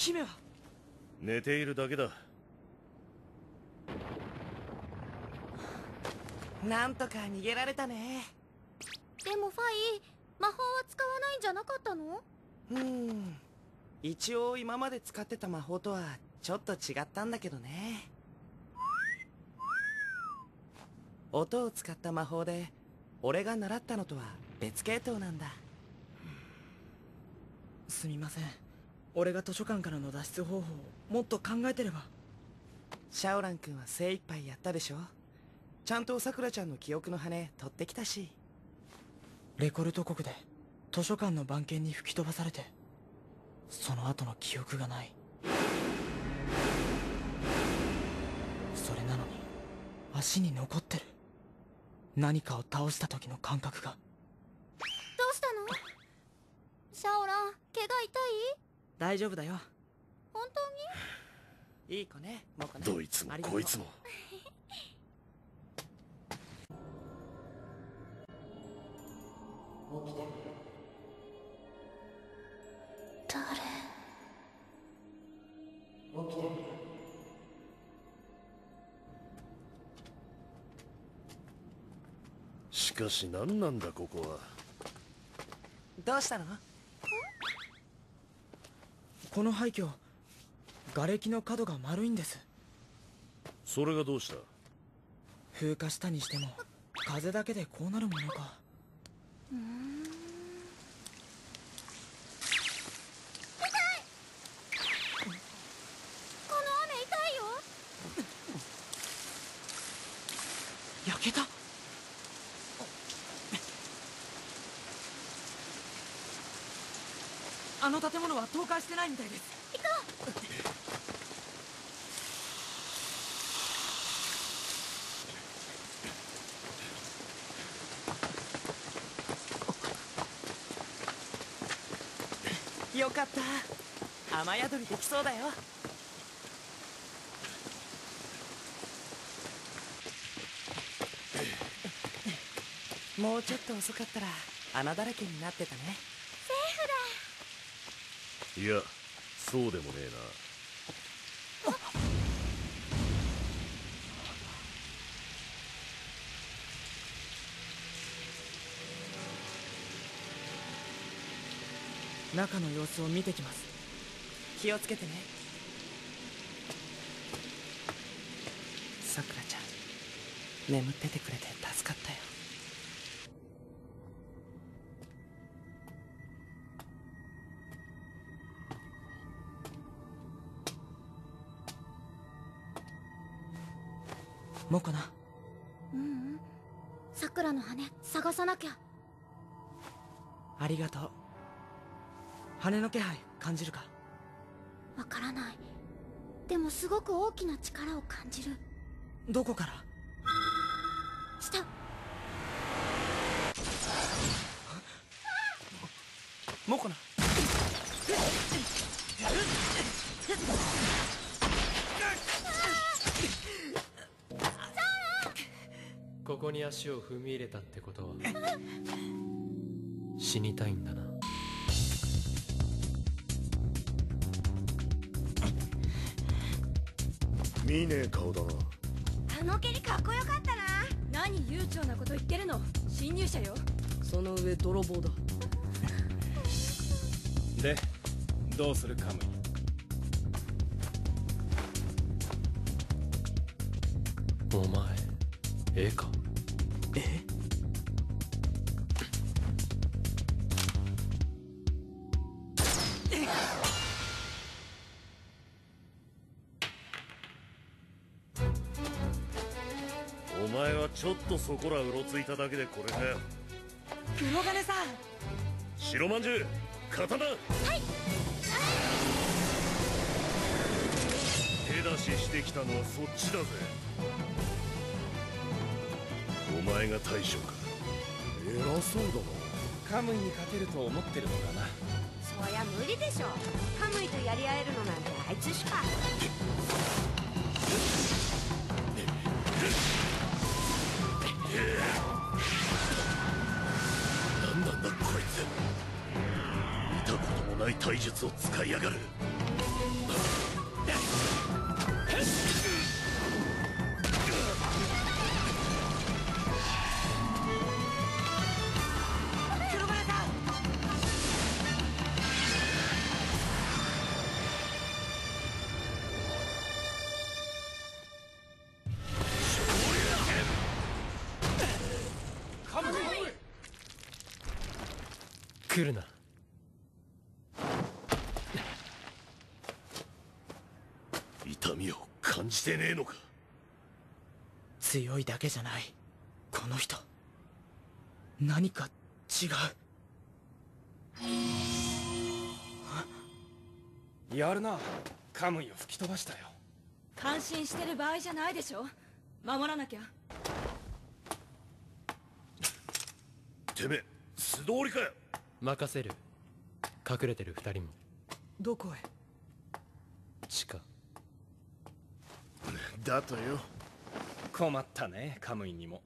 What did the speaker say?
姫は寝ているだけだ。なんとか逃げられたね。でもファイ魔法は使わないんじゃなかったの？うん。一応今まで使ってた魔法とはちょっと違ったんだけどね。音を使った魔法で俺が習ったのとは別系統なんだ。すみません俺が図書館からの脱出方法をもっと考えてれば。シャオラン君は精一杯やったでしょ？ちゃんとさくらちゃんの記憶の羽取ってきたし。レコルト国で図書館の番犬に吹き飛ばされてその後の記憶がない。それなのに足に残ってる。何かを倒した時の感覚が。どうしたの？シャオラン怪我痛い？大丈夫だよ。本当に？いい子ね。モコねどいつもこいつも。起きて。誰？起きて。しかし何なんだここは。どうしたの？この廃墟瓦礫の角が丸いんです。それがどうした？風化したにしても風だけでこうなるものか。この雨痛いよ焼けたあの建物は倒壊してないみたいです。よかった。雨宿りできそうだよ。もうちょっと遅かったら穴だらけになってたね。いやそうでもねえな。中の様子を見てきます。気をつけてね。さくらちゃん眠っててくれて助かったよ。モコナううんさくらの羽探さなきゃ。ありがとう。羽の気配感じるか？わからない。でもすごく大きな力を感じる。どこから？下。モコナここに足を踏み入れたってことは死にたいんだな。見ねえ顔だな。あの蹴りかっこよかったな。何悠長なこと言ってるの。侵入者よ。その上泥棒だ。でどうするカムイ？お前絵か？ちょっとそこらうろついただけでこれかよ黒金さん。白まんじゅう刀。はい。手出ししてきたのはそっちだぜ。お前が大将か。偉そうだカムイに勝てると思ってるのかな。そりゃ無理でしょ。カムイとやり合えるのなんてあいつしか 体術を使いやがる来るな。じてねえのか？強いだけじゃない。この人。何か違う。やるな。カムイを吹き飛ばしたよ。感心してる場合じゃないでしょ。守らなきゃ。てめえ素通りかよ。任せる。隠れてる二人も。どこへ地下だとよ。困ったねカムイにも。